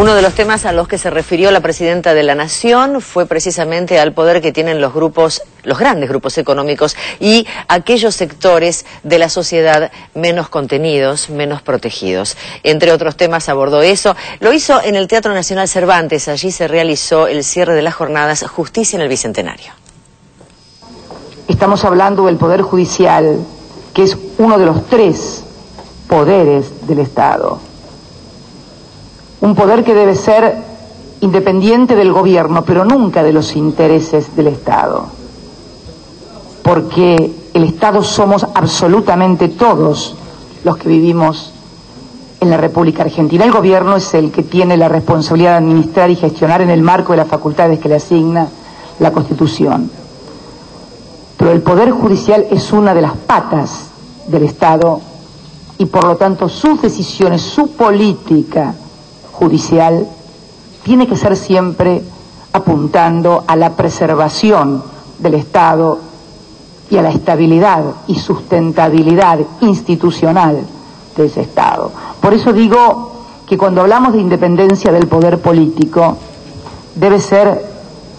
Uno de los temas a los que se refirió la presidenta de la Nación fue precisamente al poder que tienen los grupos, los grandes grupos económicos y aquellos sectores de la sociedad menos contenidos, menos protegidos. Entre otros temas abordó eso. Lo hizo en el Teatro Nacional Cervantes. Allí se realizó el cierre de las jornadas Justicia en el Bicentenario. Estamos hablando del Poder Judicial, que es uno de los tres poderes del Estado un poder que debe ser independiente del gobierno, pero nunca de los intereses del Estado. Porque el Estado somos absolutamente todos los que vivimos en la República Argentina. El gobierno es el que tiene la responsabilidad de administrar y gestionar en el marco de las facultades que le asigna la Constitución. Pero el Poder Judicial es una de las patas del Estado y por lo tanto sus decisiones, su política, judicial tiene que ser siempre apuntando a la preservación del Estado y a la estabilidad y sustentabilidad institucional de ese Estado. Por eso digo que cuando hablamos de independencia del poder político, debe ser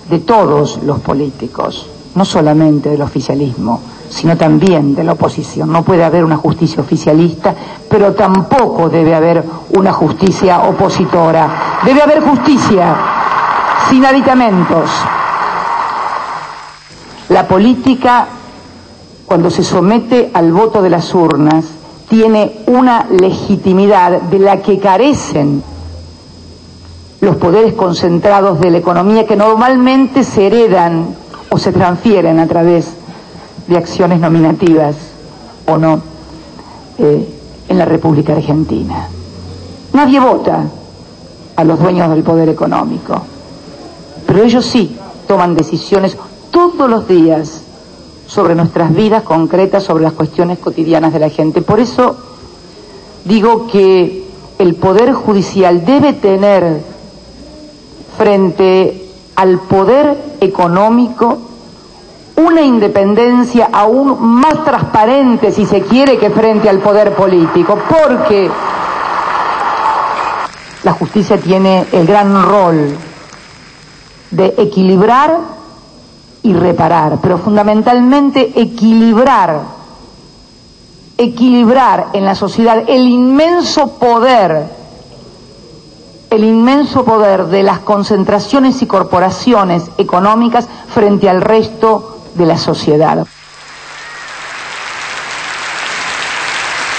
de todos los políticos, no solamente del oficialismo, sino también de la oposición. No puede haber una justicia oficialista, pero tampoco debe haber una justicia opositora. Debe haber justicia sin aditamentos. La política, cuando se somete al voto de las urnas, tiene una legitimidad de la que carecen los poderes concentrados de la economía que normalmente se heredan o se transfieren a través de acciones nominativas o no eh, en la República Argentina. Nadie vota a los dueños del poder económico, pero ellos sí toman decisiones todos los días sobre nuestras vidas concretas, sobre las cuestiones cotidianas de la gente. Por eso digo que el Poder Judicial debe tener frente al poder económico una independencia aún más transparente, si se quiere, que frente al poder político, porque la justicia tiene el gran rol de equilibrar y reparar, pero fundamentalmente equilibrar, equilibrar en la sociedad el inmenso poder, el inmenso poder de las concentraciones y corporaciones económicas frente al resto de la sociedad.